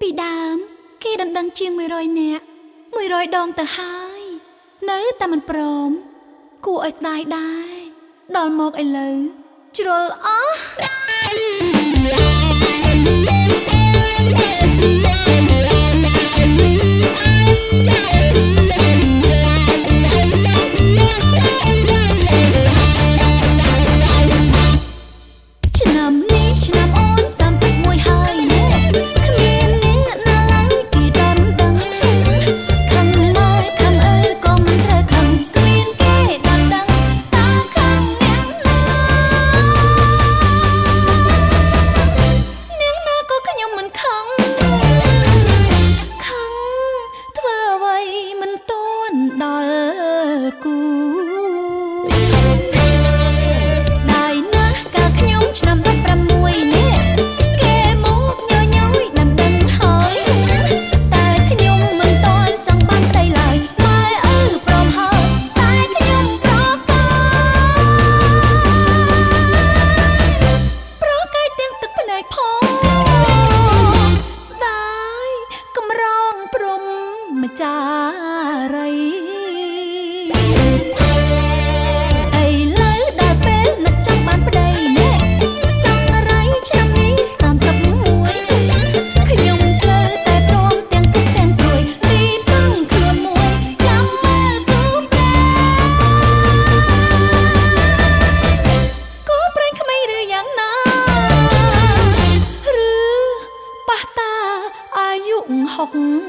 ពីដើម គេដណ្ដឹងជាង100នាក់100ដងទៅហើយ នៅតែមិនព្រម គួរឲ្យស្ដាយដែរដល់មកឥឡូវជ្រុលអស់ 嗯。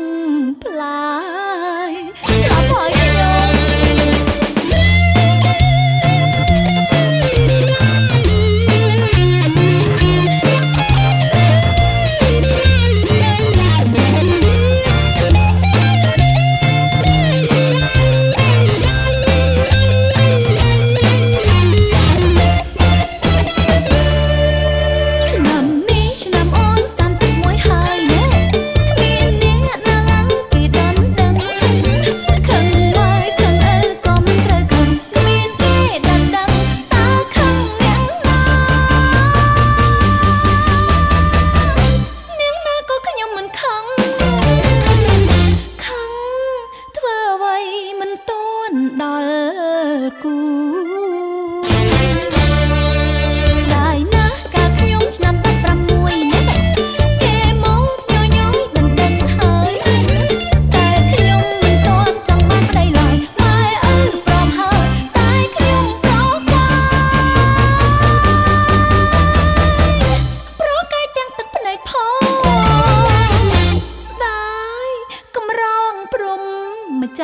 ำใจ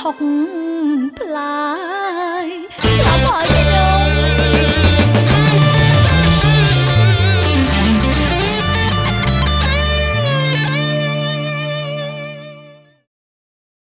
ហុកផ្លាយ